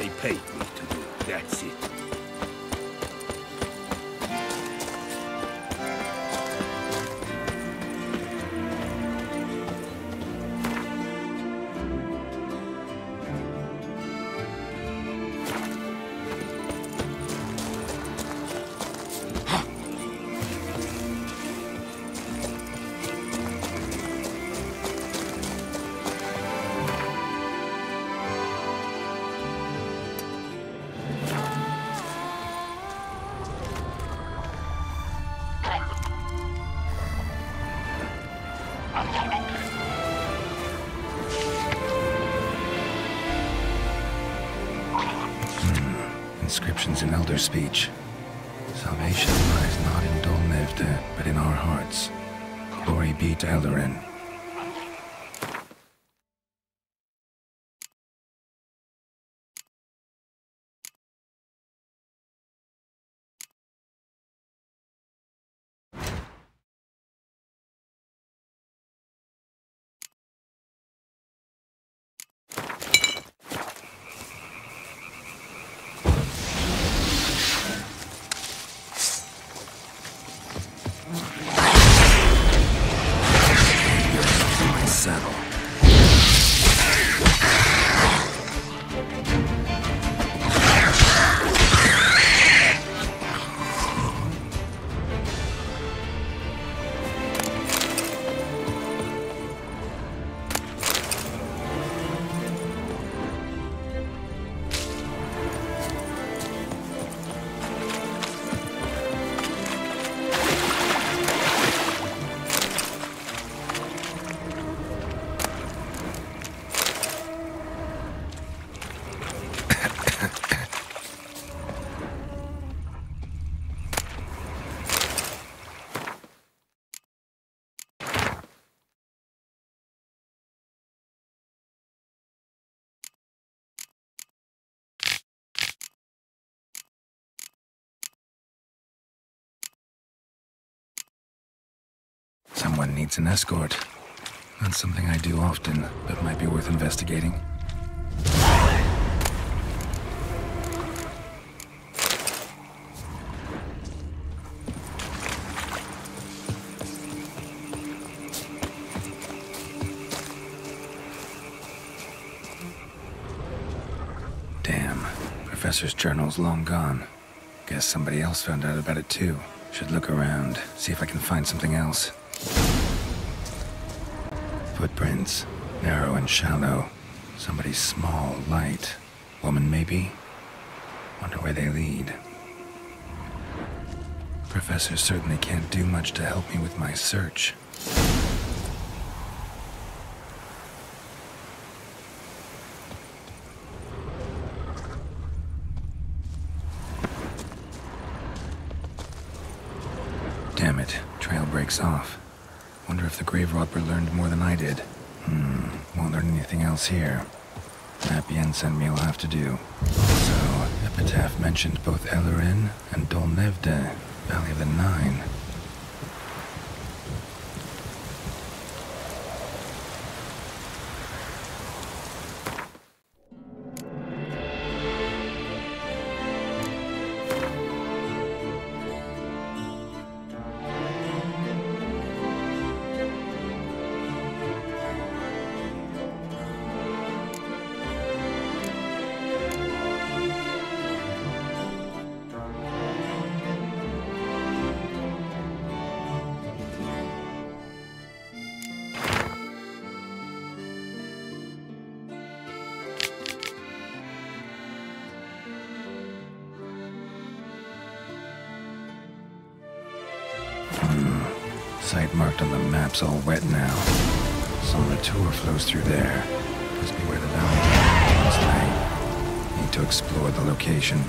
They paid me to do. That's it. Speech. Someone needs an escort. Not something I do often, but might be worth investigating. Damn. Professor's journal's long gone. Guess somebody else found out about it too. Should look around, see if I can find something else. Footprints. Narrow and shallow. Somebody small, light. Woman, maybe? Wonder where they lead. Professor certainly can't do much to help me with my search. Damn it, trail breaks off. Wonder if the grave robber learned more than I did. Hmm, won't learn anything else here. Yen sent me will have to do. So, Epitaph mentioned both Ellerin and Dolnevde, Valley of the Nine. Site marked on the map's all wet now. Some tour flows through there. Must be where the valley must lay. Need to explore the location.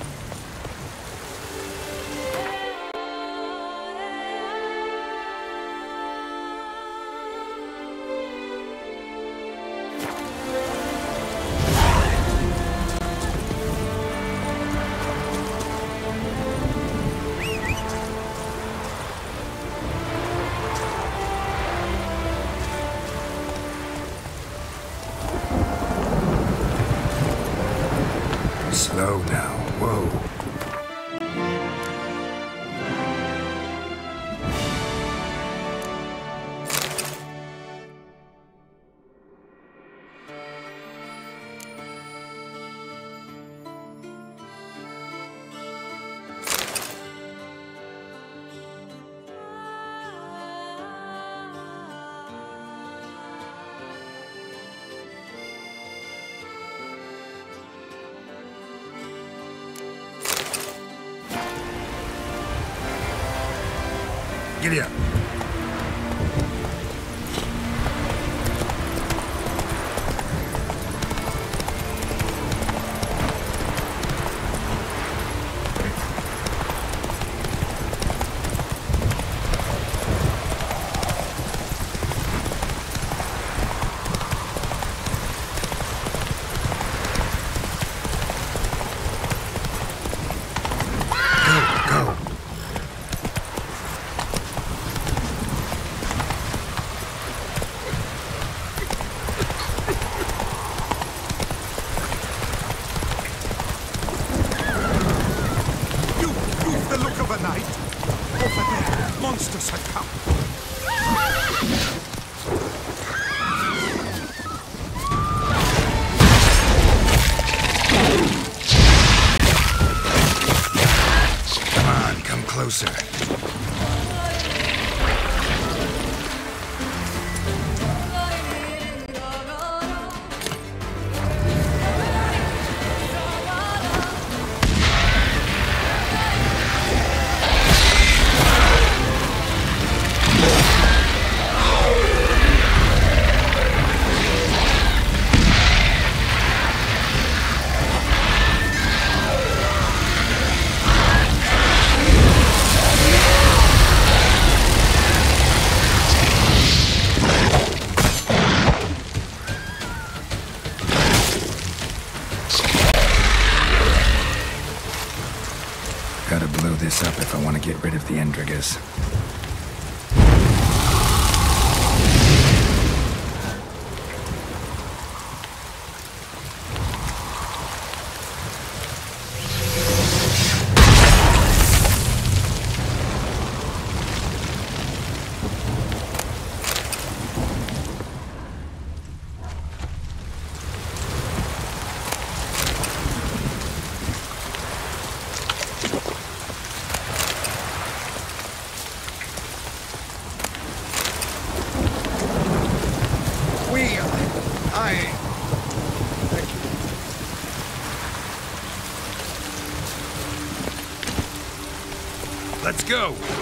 go!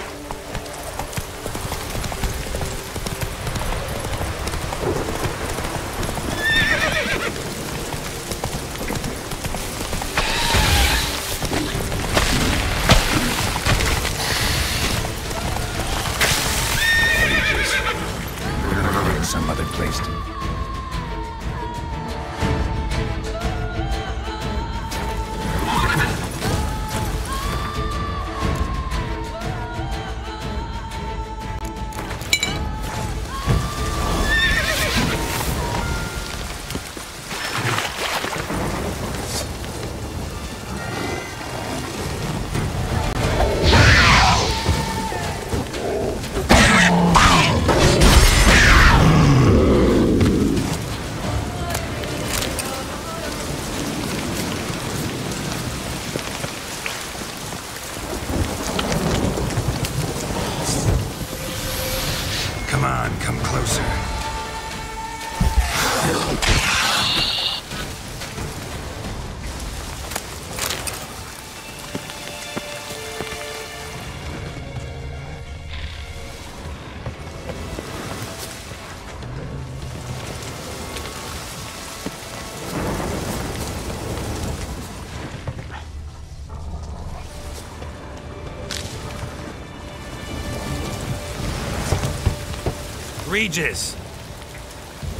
Regis.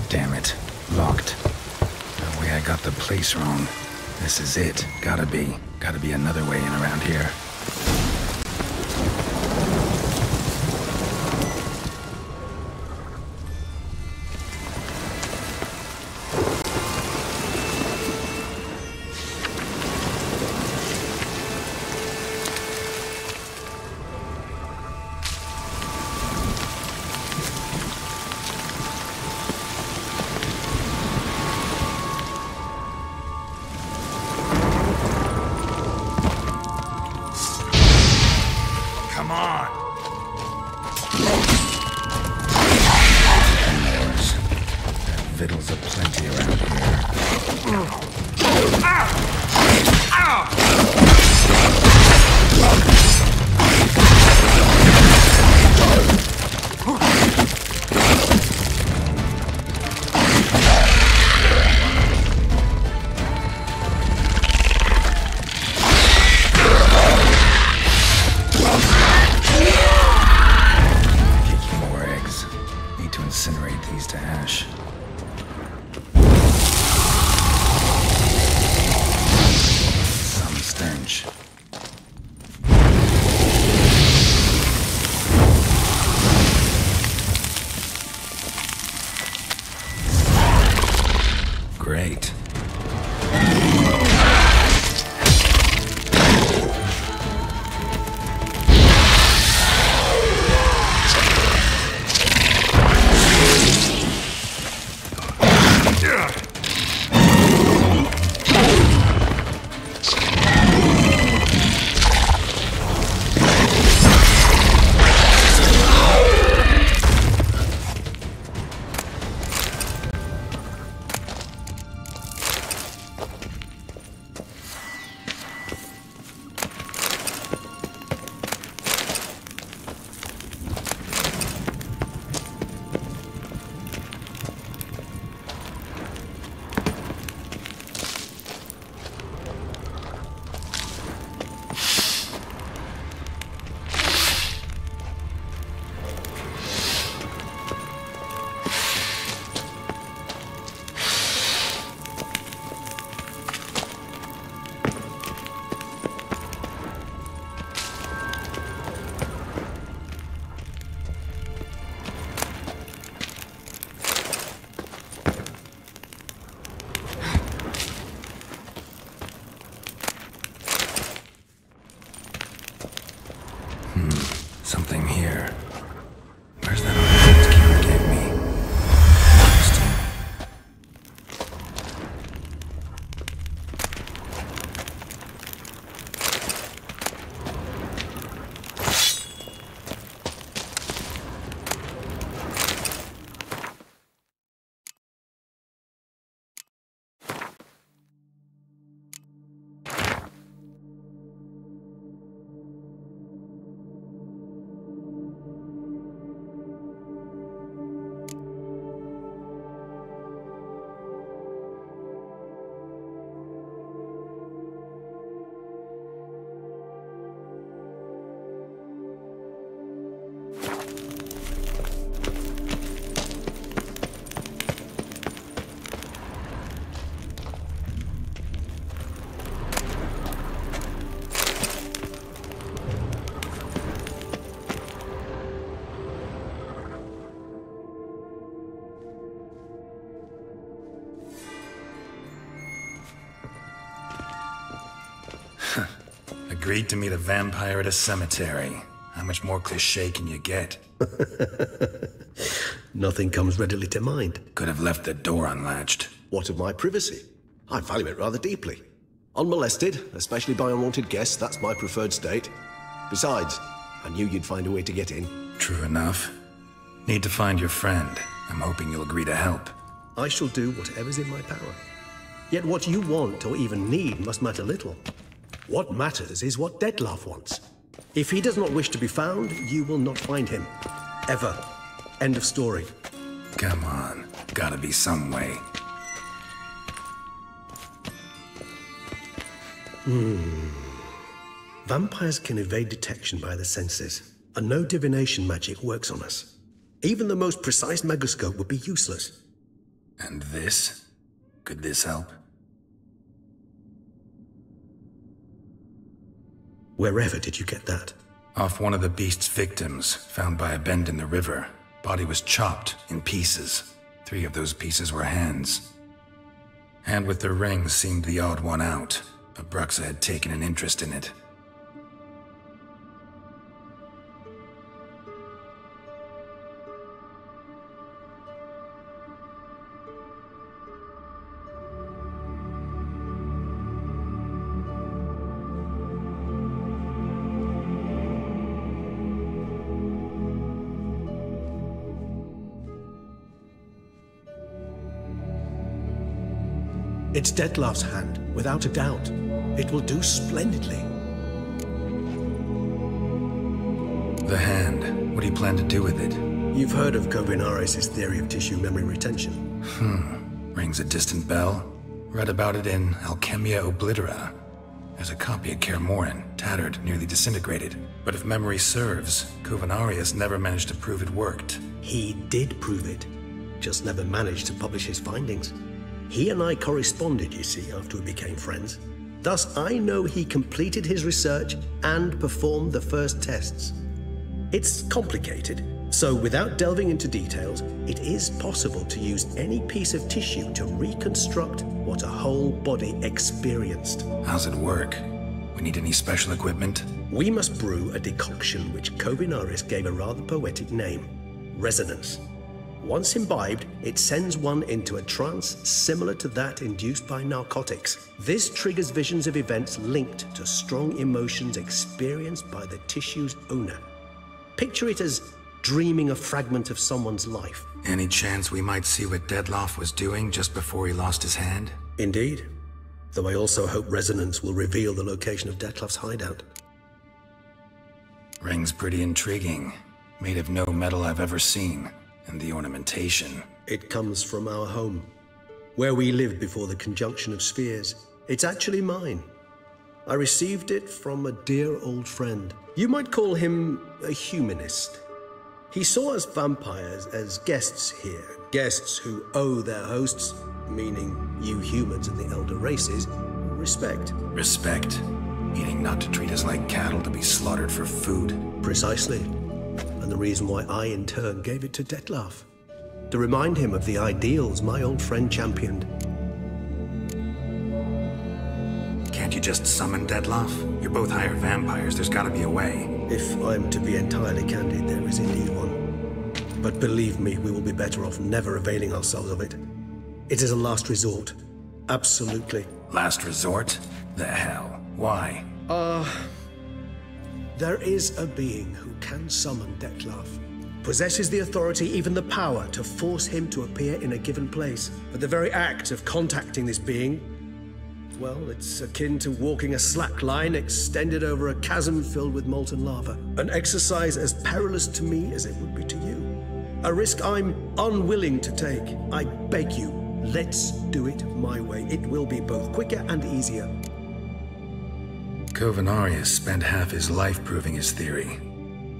Damn it. Locked. No way I got the place wrong. This is it. Gotta be. Gotta be another way in around here. Agreed to meet a vampire at a cemetery. How much more cliche can you get? Nothing comes readily to mind. Could have left the door unlatched. What of my privacy? I value it rather deeply. Unmolested, especially by unwanted guests, that's my preferred state. Besides, I knew you'd find a way to get in. True enough. Need to find your friend. I'm hoping you'll agree to help. I shall do whatever's in my power. Yet what you want or even need must matter little. What matters is what Dettlaff wants. If he does not wish to be found, you will not find him. Ever. End of story. Come on. Gotta be some way. Hmm. Vampires can evade detection by the senses, and no divination magic works on us. Even the most precise megascope would be useless. And this? Could this help? Wherever did you get that? Off one of the beast's victims, found by a bend in the river. Body was chopped in pieces. Three of those pieces were hands. Hand with the ring seemed the odd one out, but Bruxa had taken an interest in it. It's Dettlaff's hand, without a doubt. It will do splendidly. The hand. What do you plan to do with it? You've heard of Kovinaris' theory of tissue memory retention. Hmm. Rings a distant bell. Read about it in Alchemia Oblitera. There's a copy of Kaer Morhen, tattered, nearly disintegrated. But if memory serves, Kovonarius never managed to prove it worked. He did prove it, just never managed to publish his findings. He and I corresponded, you see, after we became friends. Thus, I know he completed his research and performed the first tests. It's complicated, so without delving into details, it is possible to use any piece of tissue to reconstruct what a whole body experienced. How's it work? We need any special equipment? We must brew a decoction which Kovinaris gave a rather poetic name resonance. Once imbibed, it sends one into a trance similar to that induced by narcotics. This triggers visions of events linked to strong emotions experienced by the tissue's owner. Picture it as dreaming a fragment of someone's life. Any chance we might see what Dettlaff was doing just before he lost his hand? Indeed. Though I also hope resonance will reveal the location of Dettlaff's hideout. Ring's pretty intriguing. Made of no metal I've ever seen. And the ornamentation. It comes from our home, where we lived before the conjunction of spheres. It's actually mine. I received it from a dear old friend. You might call him a humanist. He saw us vampires as guests here, guests who owe their hosts, meaning you humans and the elder races, respect. Respect. Meaning not to treat us like cattle to be slaughtered for food. Precisely. And the reason why I, in turn, gave it to Dettlaff. To remind him of the ideals my old friend championed. Can't Can't you just summon Dettlaff? You're both higher vampires, there's gotta be a way. If I'm to be entirely candid, there is indeed one. But believe me, we will be better off never availing ourselves of it. It is a last resort. Absolutely. Last resort? The hell? Why? Uh, There is a being who can summon Dettlaff. Possesses the authority, even the power, to force him to appear in a given place. But the very act of contacting this being, well, it's akin to walking a slack line extended over a chasm filled with molten lava. An exercise as perilous to me as it would be to you. A risk I'm unwilling to take. I beg you, let's do it my way. It will be both quicker and easier. Covenarius spent half his life proving his theory.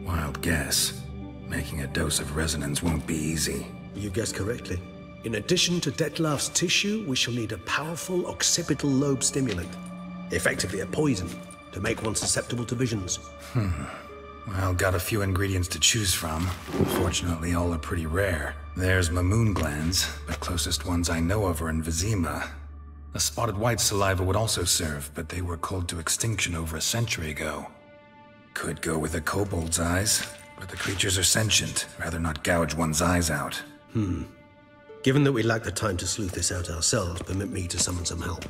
Wild guess. Making a dose of resonance won't be easy. You guessed correctly. In addition to Dettlaff's tissue, we shall need a powerful occipital lobe stimulant. Effectively a poison, to make one susceptible to visions. Hmm. Well, got a few ingredients to choose from. Unfortunately, all are pretty rare. There's Mamoon glands, but closest ones I know of are in Vizima. A spotted wight saliva would also serve, but they were culled to extinction over a century ago. Could go with a kobold's eyes, but the creatures are sentient. Rather not gouge one's eyes out. Hmm. Given that we lack the time to sleuth this out ourselves, permit me to summon some help.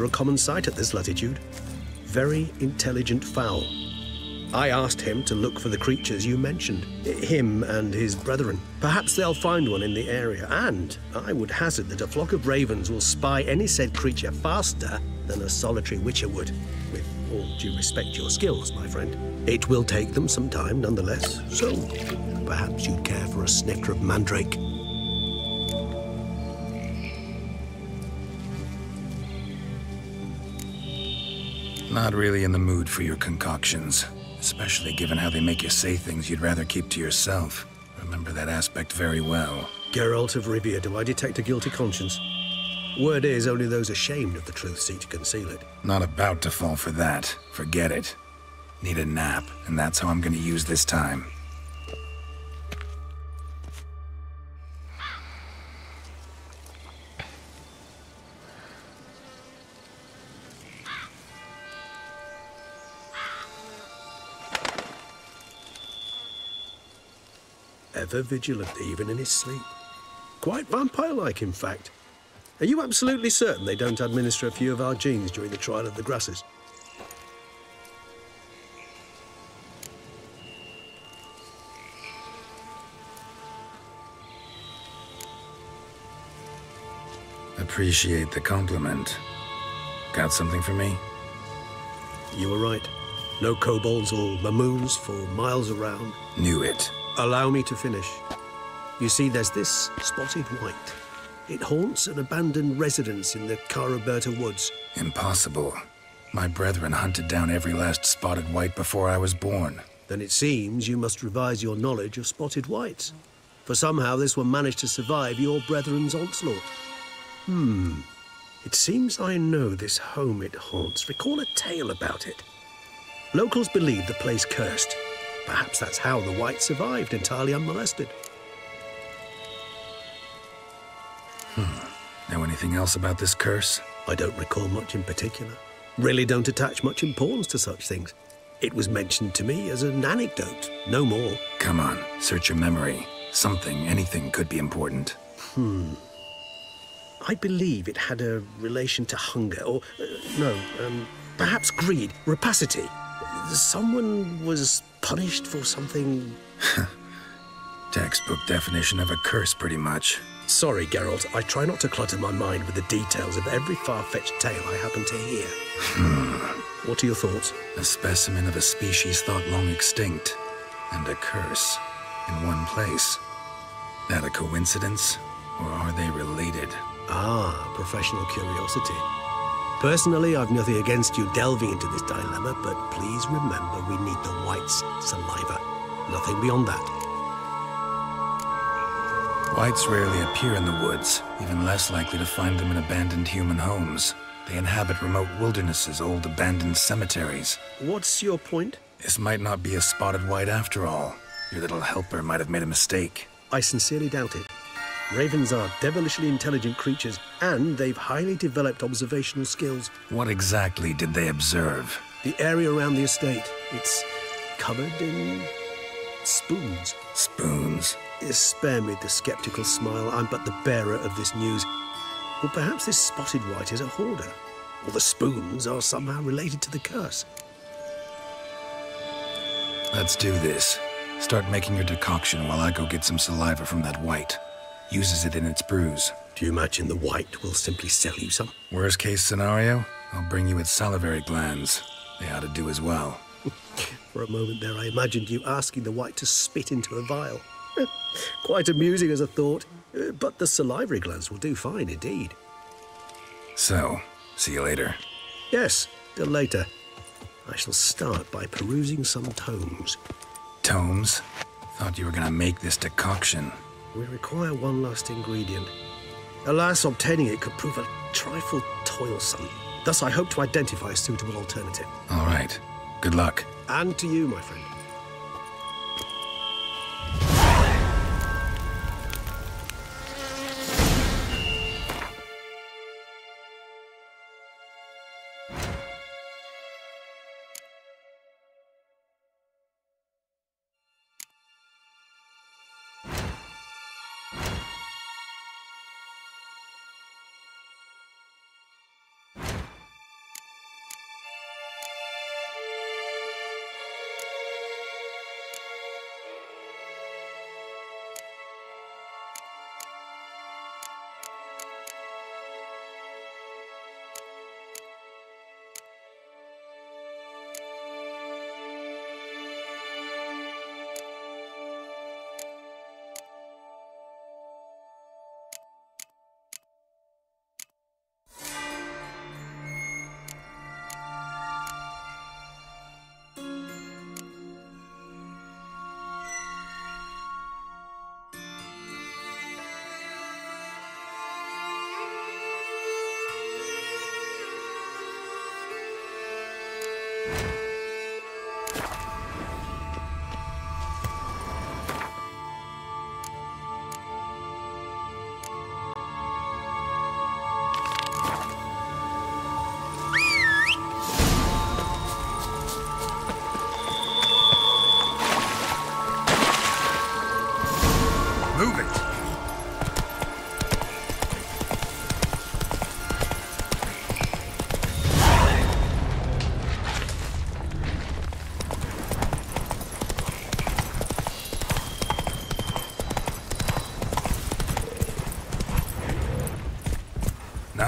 Rather a common sight at this latitude. Very intelligent fowl. I asked him to look for the creatures you mentioned, him and his brethren. Perhaps they'll find one in the area, and I would hazard that a flock of ravens will spy any said creature faster than a solitary witcher would. With all due respect your skills, my friend. It will take them some time nonetheless, so perhaps you'd care for a snifter of mandrake. Not really in the mood for your concoctions. Especially given how they make you say things you'd rather keep to yourself. Remember that aspect very well. Geralt of Rivia, do I detect a guilty conscience? Word is, only those ashamed of the truth seek to conceal it. Not about to fall for that. Forget it. Need a nap, and that's how I'm gonna use this time. Ever vigilant, even in his sleep. Quite vampire-like, in fact. Are you absolutely certain they don't administer a few of our genes during the trial of the grasses? Appreciate the compliment. Got something for me? You were right. No kobolds or mamoons for miles around. Knew it. Allow me to finish. You see, there's this spotted wight. It haunts an abandoned residence in the Caraberta woods. Impossible. My brethren hunted down every last spotted wight before I was born. Then it seems you must revise your knowledge of spotted wights. For somehow this one managed to survive your brethren's onslaught. Hmm. It seems I know this home it haunts. Recall a tale about it. Locals believe the place cursed. Perhaps that's how the wight survived entirely unmolested. Know anything else about this curse? I don't recall much in particular. Really don't attach much importance to such things. It was mentioned to me as an anecdote, no more. Come on, search your memory. Something, anything could be important. Hmm. I believe it had a relation to hunger, or uh, no, um, perhaps greed, rapacity. Someone was punished for something. Textbook definition of a curse, pretty much. Sorry, Geralt. I try not to clutter my mind with the details of every far-fetched tale I happen to hear. what are your thoughts? A specimen of a species thought long extinct, and a curse in one place. That a coincidence, or are they related? Ah, professional curiosity. Personally, I've nothing against you delving into this dilemma, but please remember we need the wight's saliva. Nothing beyond that. Wights rarely appear in the woods, even less likely to find them in abandoned human homes. They inhabit remote wildernesses, old abandoned cemeteries. What's your point? This might not be a spotted wight after all. Your little helper might have made a mistake. I sincerely doubt it. Ravens are devilishly intelligent creatures, and they've highly developed observational skills. What exactly did they observe? The area around the estate, it's covered in spoons. Spoons. Spare me the skeptical smile. I'm but the bearer of this news. Or perhaps this spotted wight is a hoarder. Or the spoons are somehow related to the curse. Let's do this. Start making your decoction while I go get some saliva from that wight. Uses it in its brews. Do you imagine the wight will simply sell you some? Worst case scenario, I'll bring you its salivary glands. They ought to do as well. For a moment there, I imagined you asking the wight to spit into a vial. Quite amusing as a thought, uh, but the salivary glands will do fine indeed. So, see you later. Yes, till later. I shall start by perusing some tomes. Tomes? Thought you were gonna make this decoction. We require one last ingredient. Alas, obtaining it could prove a trifle toilsome. Thus, I hope to identify a suitable alternative. All right. Good luck. And to you, my friend.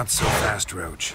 Not so fast, Roach.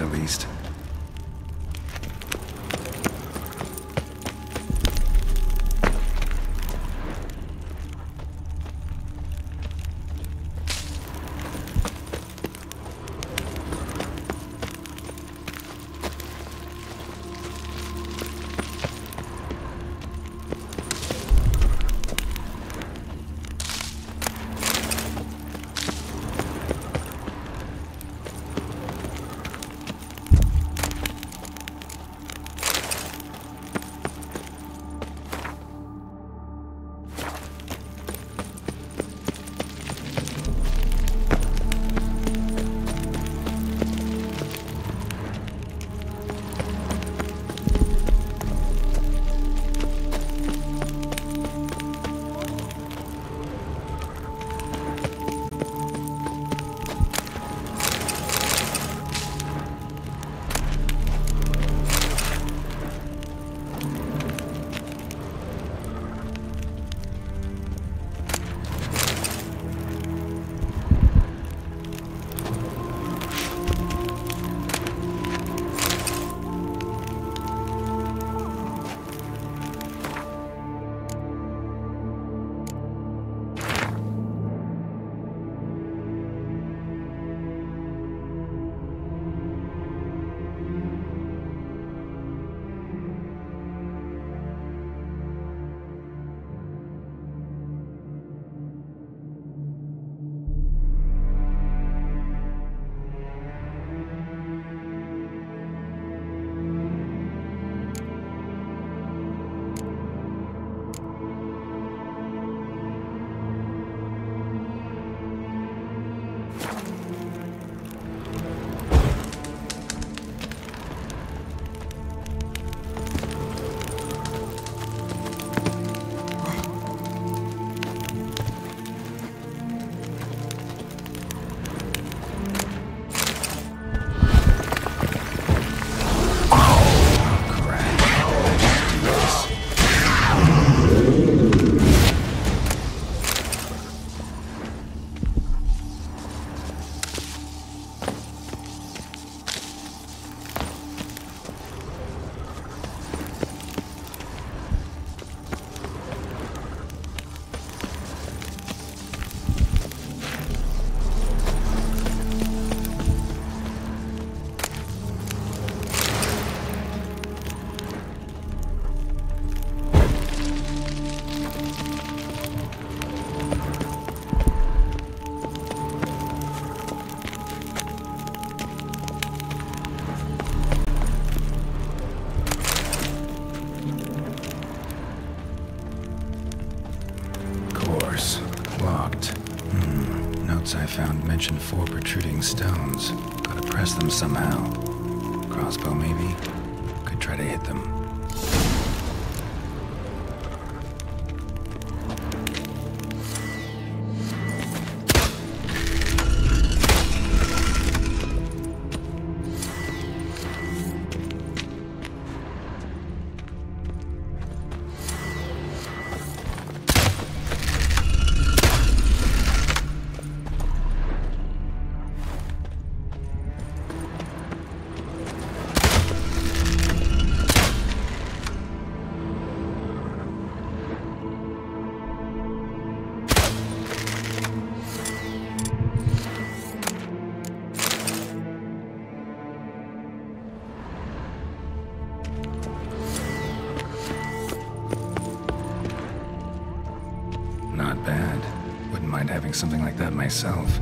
At least. Something like that myself.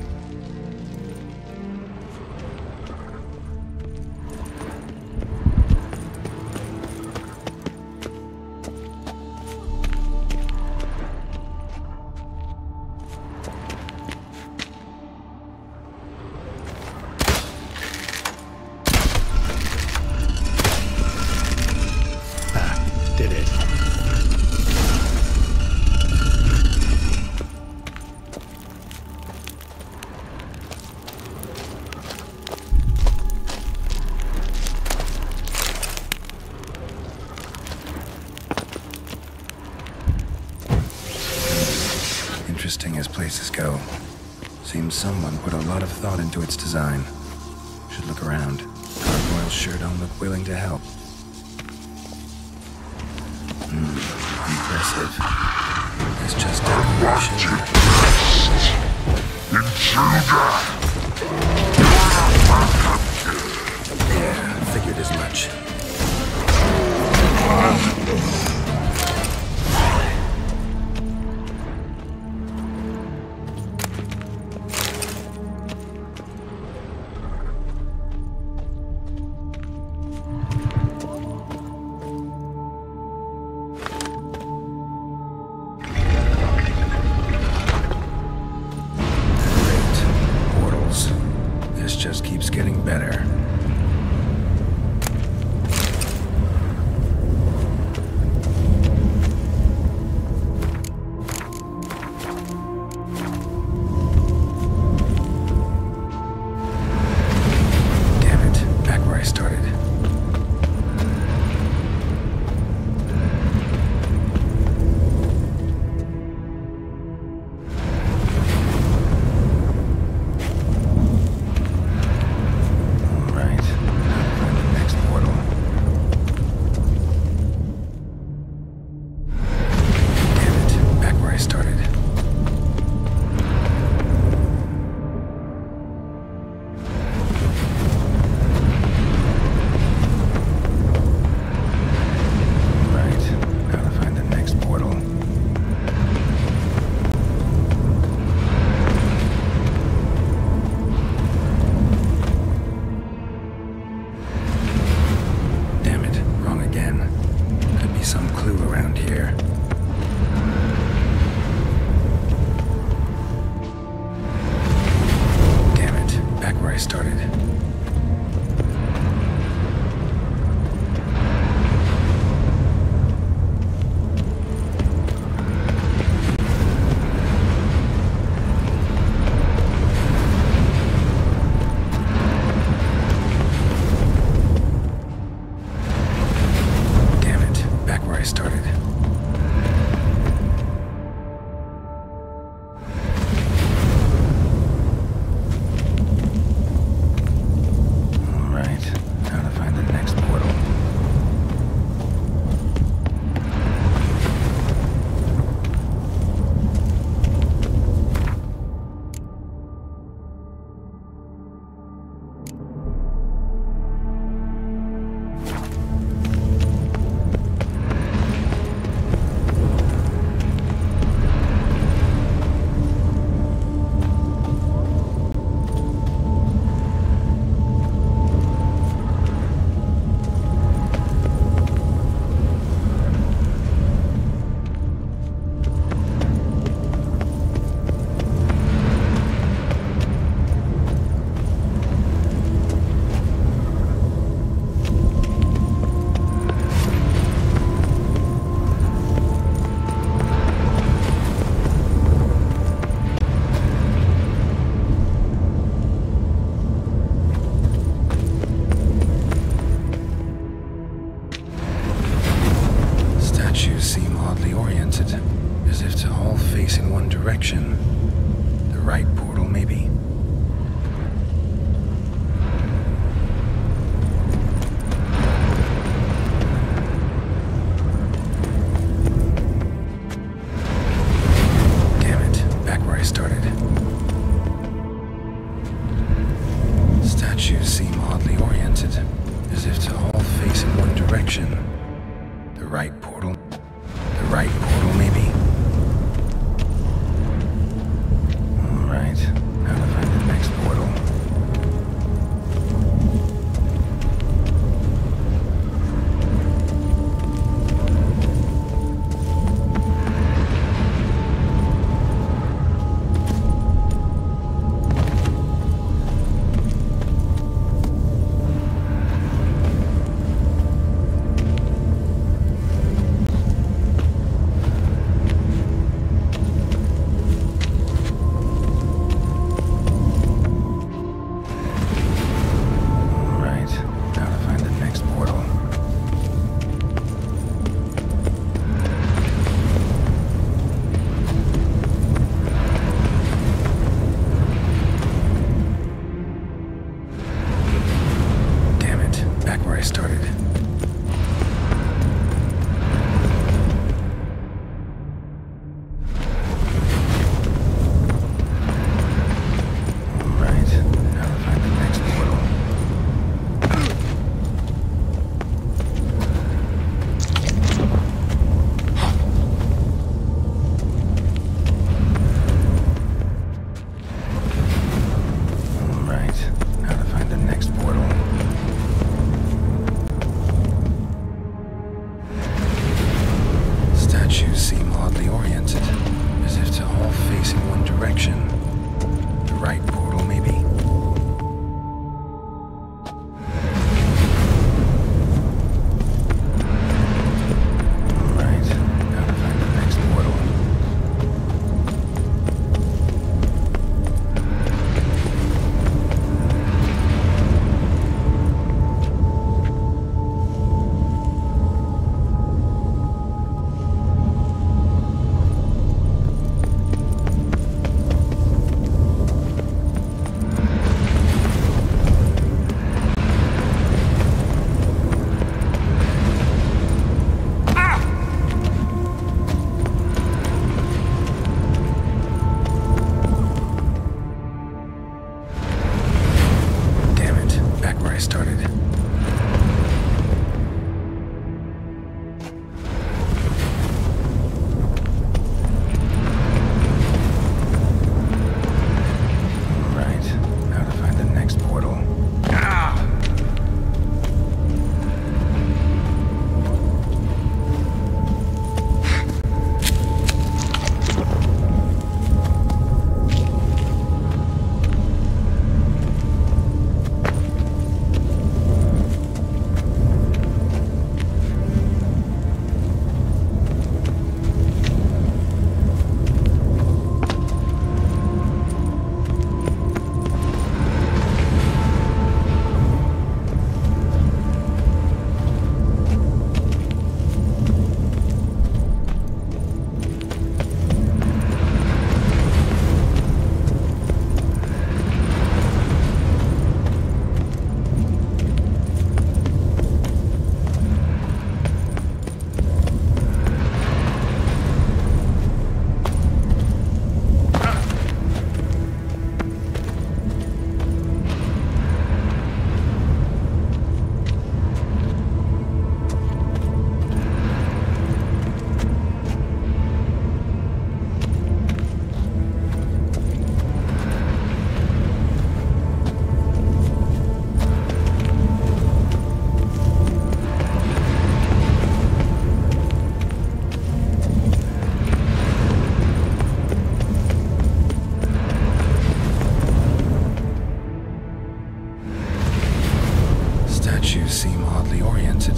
seem oddly oriented,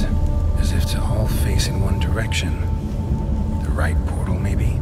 as if to all face in one direction. The right portal, maybe?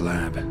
Lab.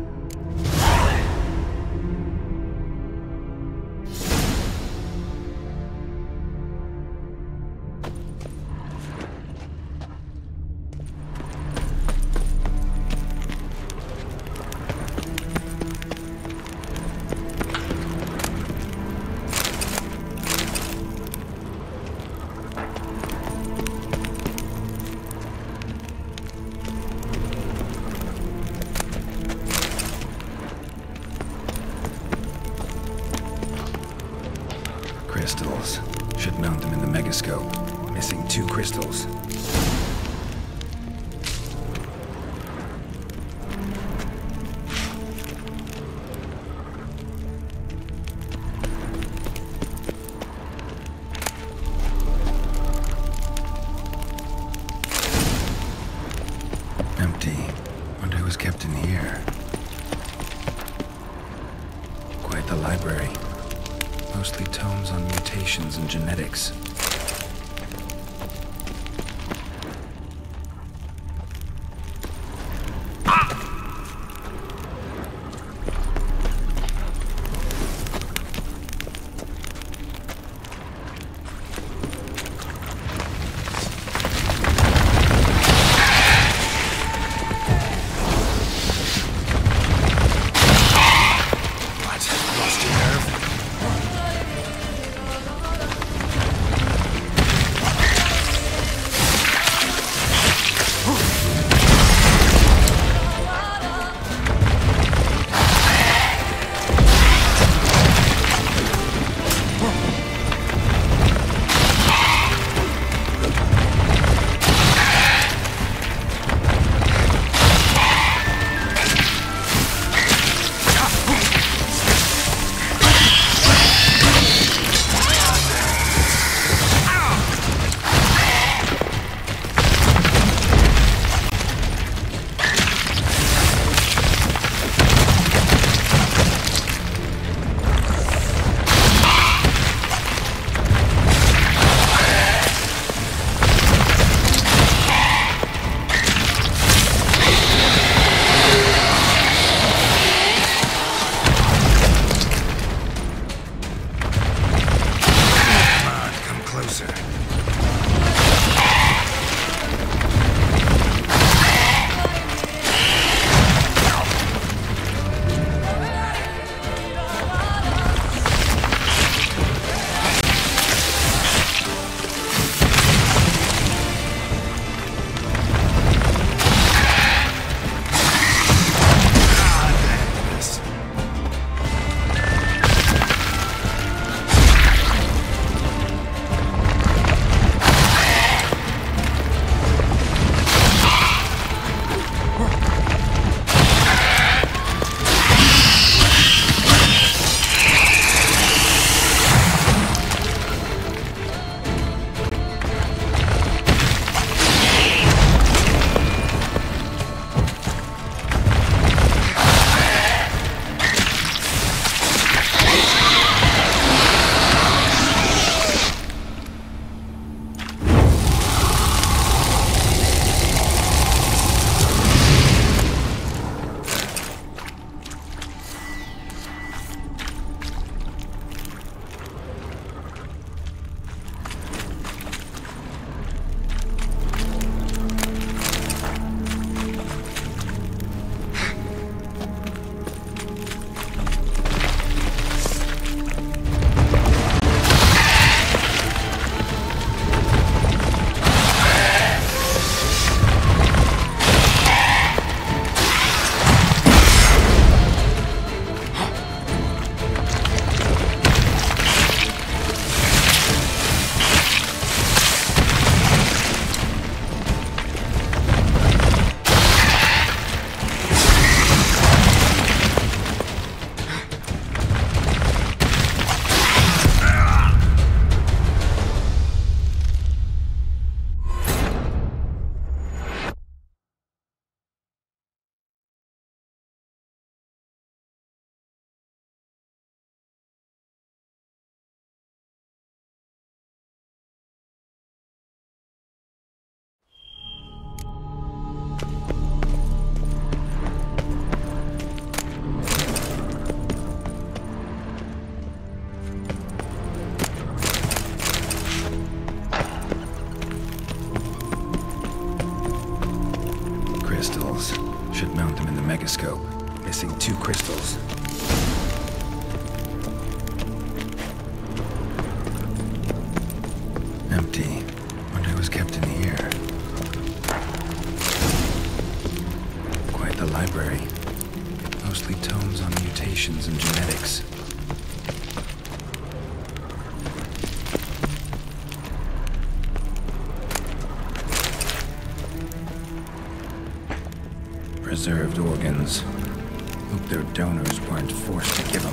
Organs. Hope their donors weren't forced to give them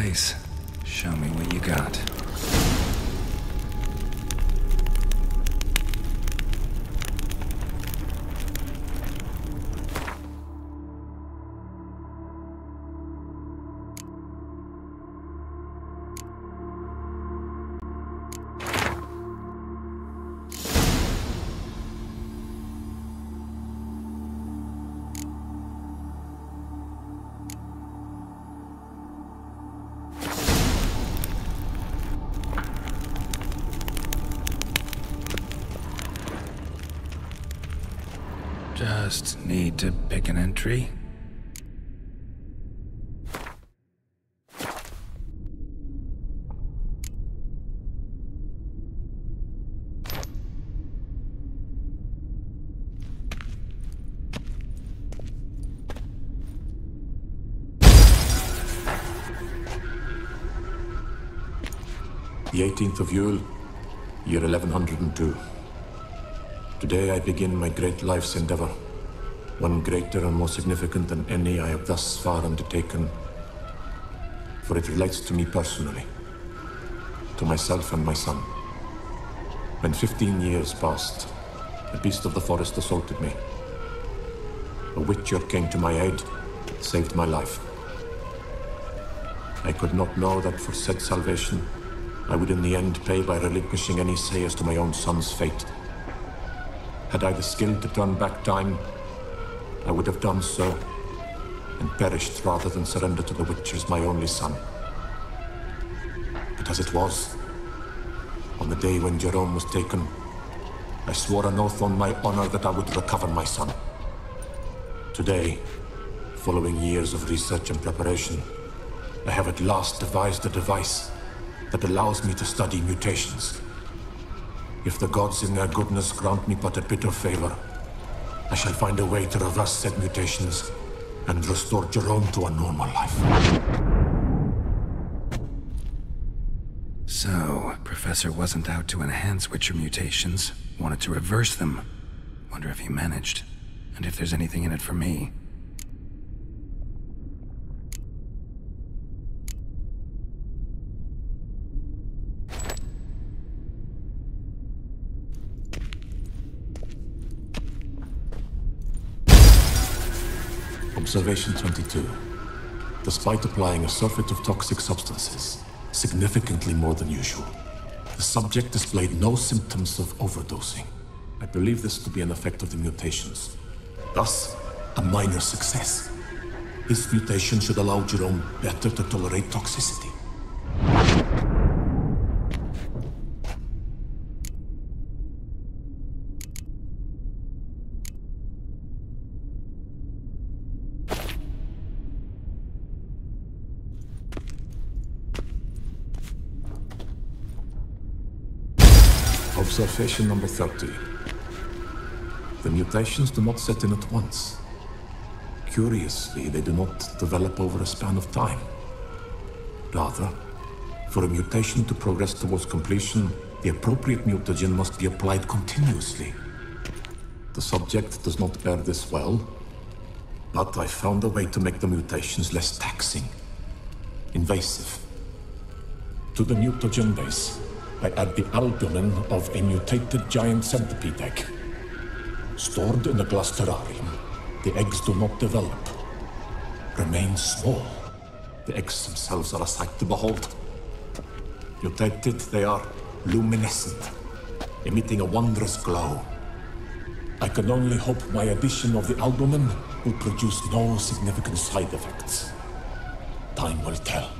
place. Show me what you got. Just need to pick an entry. The 18th of Yule, year 1102. Today I begin my great life's endeavor, one greater and more significant than any I have thus far undertaken, for it relates to me personally, to myself and my son. When 15 years passed, a beast of the forest assaulted me. A witcher came to my aid, saved my life. I could not know that for said salvation, I would in the end pay by relinquishing any say as to my own son's fate. Had I the skill to turn back time, I would have done so, and perished rather than surrender to the Witchers my only son. But as it was, on the day when Jerome was taken, I swore an oath on my honor that I would recover my son. Today, following years of research and preparation, I have at last devised a device that allows me to study mutations. If the gods in their goodness grant me but a bit of favor, I shall find a way to reverse said mutations and restore Jerome to a normal life. So, Professor wasn't out to enhance Witcher mutations, wanted to reverse them. Wonder if he managed, and if there's anything in it for me. Observation 22. Despite applying a surfeit of toxic substances, significantly more than usual, the subject displayed no symptoms of overdosing. I believe this to be an effect of the mutations. Thus, a minor success. This mutation should allow Jerome better to tolerate toxicity. Observation number 30. The mutations do not set in at once. Curiously, they do not develop over a span of time. Rather, for a mutation to progress towards completion, the appropriate mutagen must be applied continuously. The subject does not bear this well, but I found a way to make the mutations less taxing, invasive. To the mutagen base, I add the albumin of a mutated giant centipede egg, stored in a glass terrarium. The eggs do not develop, remain small. The eggs themselves are a sight to behold. Mutated, they are luminescent, emitting a wondrous glow. I can only hope my addition of the albumin will produce no significant side effects. Time will tell.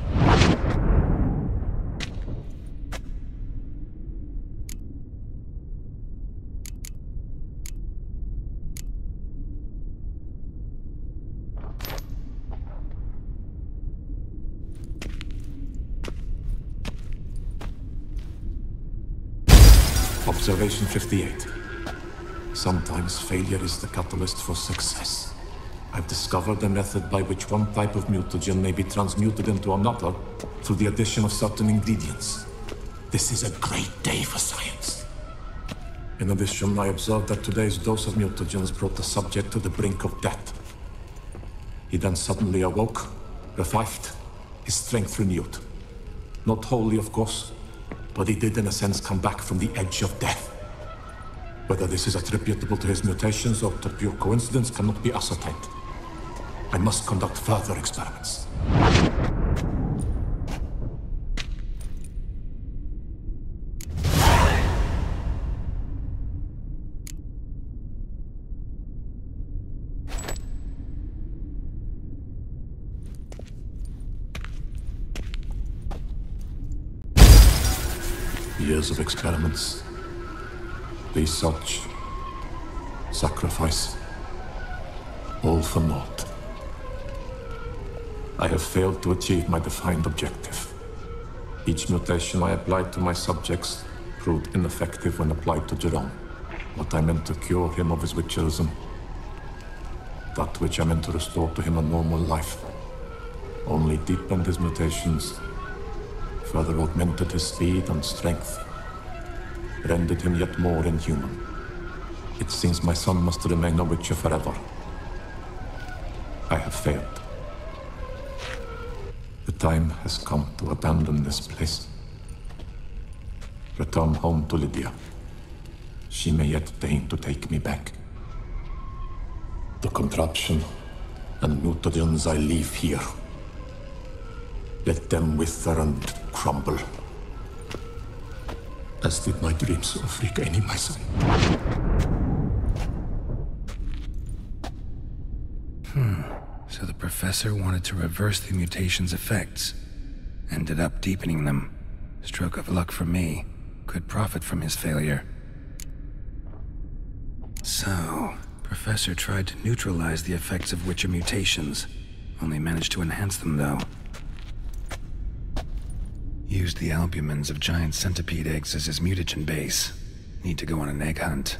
Observation 58. Sometimes failure is the catalyst for success. I've discovered a method by which one type of mutagen may be transmuted into another through the addition of certain ingredients. This is a great day for science. In addition, I observed that today's dose of mutagens brought the subject to the brink of death. He then suddenly awoke, revived, his strength renewed. Not wholly, of course, but he did in a sense come back from the edge of death. Whether this is attributable to his mutations or to pure coincidence cannot be ascertained. I must conduct further experiments. Years of experiments, research, sacrifice, all for naught. I have failed to achieve my defined objective. Each mutation I applied to my subjects proved ineffective when applied to Jerome. What I meant to cure him of his witcherism, that which I meant to restore to him a normal life, only deepened his mutations, further augmented his speed and strength, rendered him yet more inhuman. It seems my son must remain a witcher forever. I have failed. The time has come to abandon this place. Return home to Lydia. She may yet deign to take me back. The contraption and mutagens I leave here. Let them wither and crumble. As did my dreams of regaining my son. Hmm. So the professor wanted to reverse the mutation's effects. Ended up deepening them. Stroke of luck for me. Could profit from his failure. So, Professor tried to neutralize the effects of Witcher mutations. Only managed to enhance them, though. Used the albumins of giant centipede eggs as his mutagen base. Need to go on an egg hunt.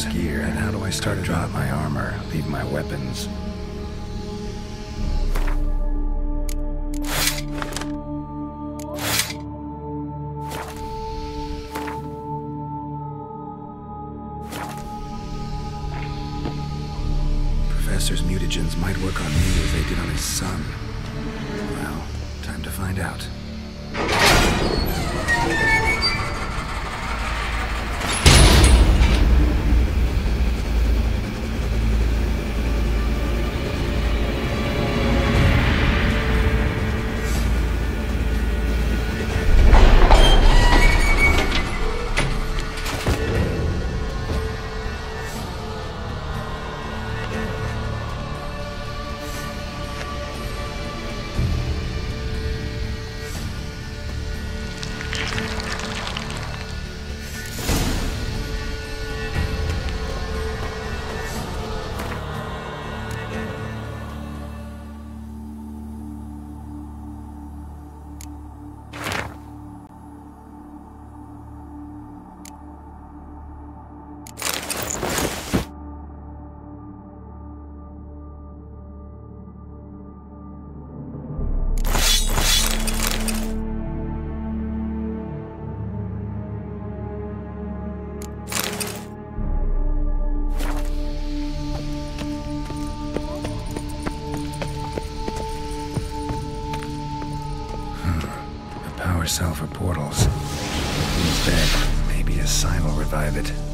Useless gear, and how do I start to drop my armor, leave my weapons? Professor's mutagens might work on me as they did on his son. Well, time to find out. Cell for portals. He's dead. Maybe a sign will revive it.